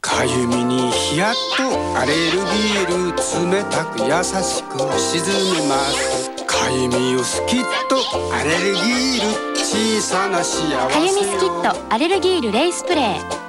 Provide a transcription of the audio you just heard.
かゆみにヒヤッとアレルギール冷たく優しく沈めます。かゆみをスキッとアレルギール小さな幸せかゆみスキッとアレルギールレイスプレー。